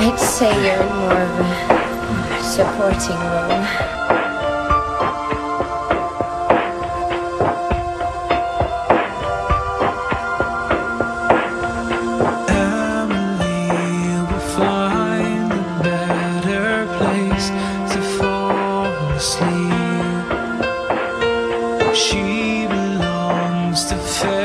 I'd say you're in more of a supporting role. Emily will find a better place to fall asleep. She belongs to.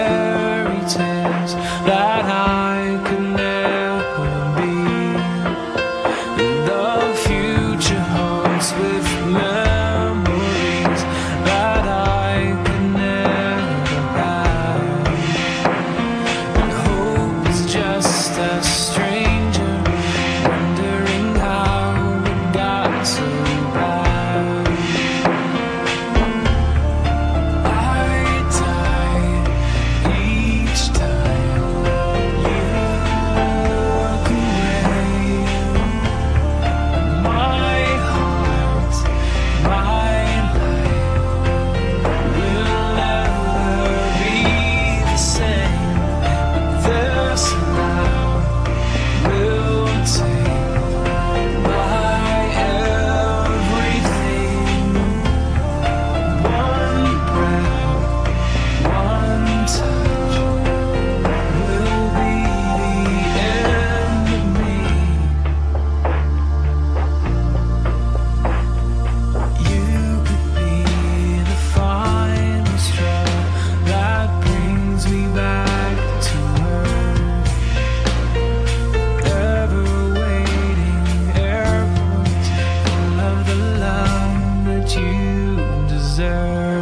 you deserve.